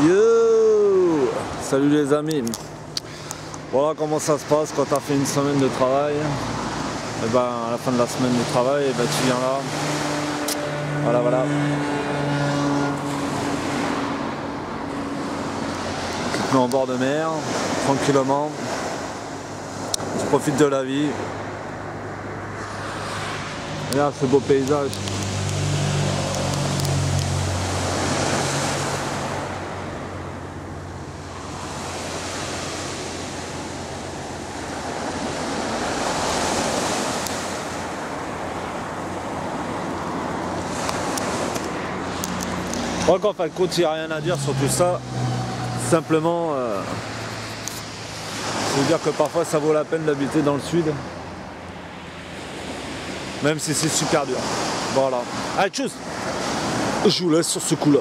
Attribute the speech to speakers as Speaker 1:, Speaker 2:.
Speaker 1: Yo Salut les amis Voilà comment ça se passe quand tu as fait une semaine de travail. Et ben à la fin de la semaine de travail, et ben, tu viens là. Voilà voilà. Tu te mets en bord de mer, tranquillement. Tu profites de la vie. Regarde ce beau paysage. Donc en fin de compte, il n'y a rien à dire sur tout ça. Simplement, euh, je veux dire que parfois ça vaut la peine d'habiter dans le sud. Même si c'est super dur. Voilà. Allez, tchuss Je vous laisse sur ce coup-là.